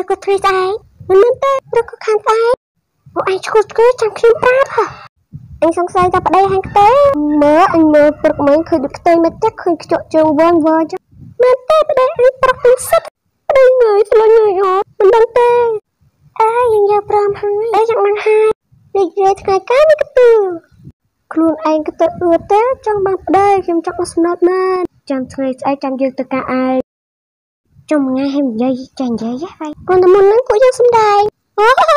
ឬក៏ថ្ងៃស្អែកមិនមែនទេឬក៏ខាងស្អែកអូអញឈួតឈួតចាំខ្ញុំប្រាប់ហ៎អញសង្ស័យតែប្តីហាញ់ខ្ទេមើលអញមើលព្រឹកមិញឃើញដូចខ្ទេមកទឹកឃើញខ្ជក់ជើងវងវងចឹងមែនទេប្តីអញប្រុសពេញសិតប្តីងើយស្លាញ់ងើយអត់មិនដឹងទេអើយើងយកព្រមហើយអើយ៉ាងហ្នឹងហើយនិយាយថ្ងៃកាលនេះក៏ទឺខ្លួនឯងក៏ទៅអឿទេចង់បានប្តីខ្ញុំចង់អត់ស្នត់មែនចាំថ្ងៃស្អែកចាំយើងទៅការឯង ចុំថ្ងៃឲ្យនិយាយចានិយាយហ៎គាត់តែ